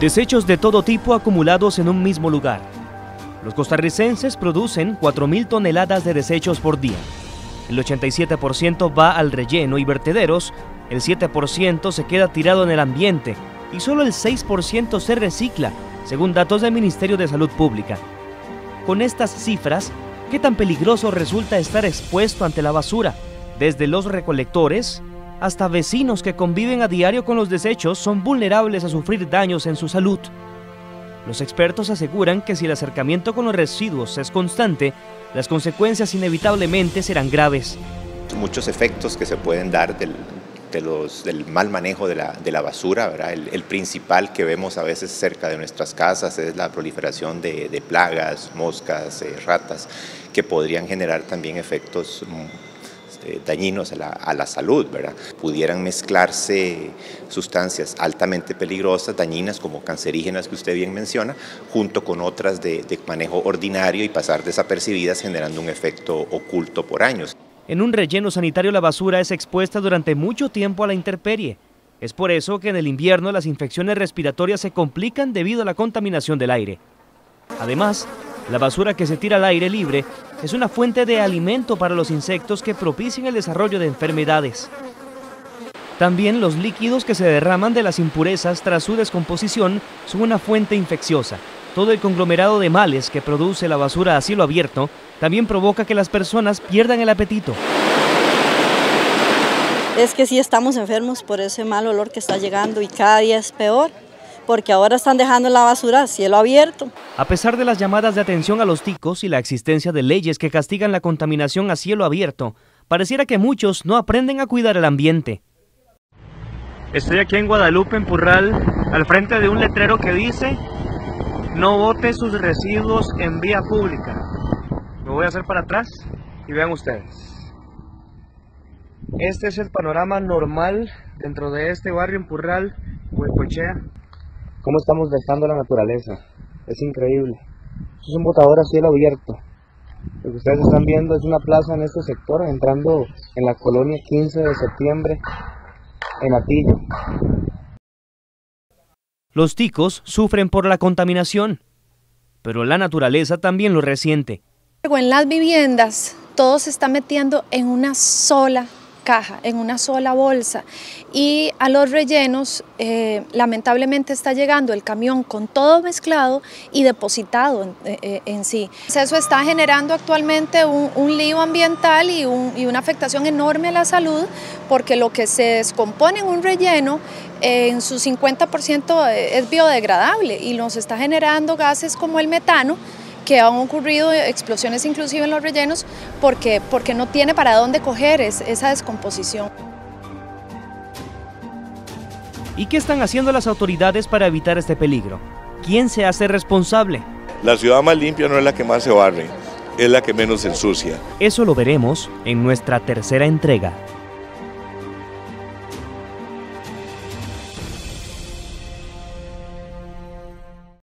Desechos de todo tipo acumulados en un mismo lugar. Los costarricenses producen 4.000 toneladas de desechos por día. El 87% va al relleno y vertederos, el 7% se queda tirado en el ambiente y solo el 6% se recicla, según datos del Ministerio de Salud Pública. Con estas cifras, ¿qué tan peligroso resulta estar expuesto ante la basura? Desde los recolectores hasta vecinos que conviven a diario con los desechos son vulnerables a sufrir daños en su salud. Los expertos aseguran que si el acercamiento con los residuos es constante, las consecuencias inevitablemente serán graves. Muchos efectos que se pueden dar del, mal manejo de la, basura, El, principal que vemos a veces cerca de nuestras casas es la proliferación de, plagas, moscas, eh, ratas, que podrían generar también efectos este, dañinos a la, salud, ¿verdad? Pudieran mezclarse sustancias altamente peligrosas, dañinas como cancerígenas que usted bien menciona, junto con otras de, de manejo ordinario y pasar desapercibidas generando un efecto oculto por años. En un relleno sanitario la basura es expuesta durante mucho tiempo a la intemperie. Es por eso que en el invierno las infecciones respiratorias se complican debido a la contaminación del aire. Además, la basura que se tira al aire libre es una fuente de alimento para los insectos que propician el desarrollo de enfermedades. También los líquidos que se derraman de las impurezas tras su descomposición son una fuente infecciosa. Todo el conglomerado de males que produce la basura a cielo abierto también provoca que las personas pierdan el apetito. Es que sí estamos enfermos por ese mal olor que está llegando y cada día es peor porque ahora están dejando la basura a cielo abierto. A pesar de las llamadas de atención a los ticos y la existencia de leyes que castigan la contaminación a cielo abierto, pareciera que muchos no aprenden a cuidar el ambiente. Estoy aquí en Guadalupe, en Purral, al frente de un letrero que dice no bote sus residuos en vía pública. Me voy a hacer para atrás y vean ustedes. Este es el panorama normal dentro de este barrio en Purral, Huecochea cómo estamos dejando la naturaleza. Es increíble. es un botador a cielo abierto. Lo que ustedes están viendo es una plaza en este sector, entrando en la colonia 15 de septiembre, en Atillo. Los ticos sufren por la contaminación, pero la naturaleza también lo resiente. En las viviendas todo se está metiendo en una sola caja, en una sola bolsa. Y a los rellenos, eh, lamentablemente está llegando el camión con todo mezclado y depositado en, eh, eh, sí. Eso está generando actualmente un, lío ambiental y, una afectación enorme a la salud, porque lo que se descompone en un relleno en su 50% es biodegradable y nos está generando gases como el metano, que han ocurrido explosiones inclusive en los rellenos porque, porque no tiene para dónde coger esa descomposición. ¿Y qué están haciendo las autoridades para evitar este peligro? ¿Quién se hace responsable? La ciudad más limpia no es la que más se barre, es la que menos se ensucia. Eso lo veremos en nuestra tercera entrega.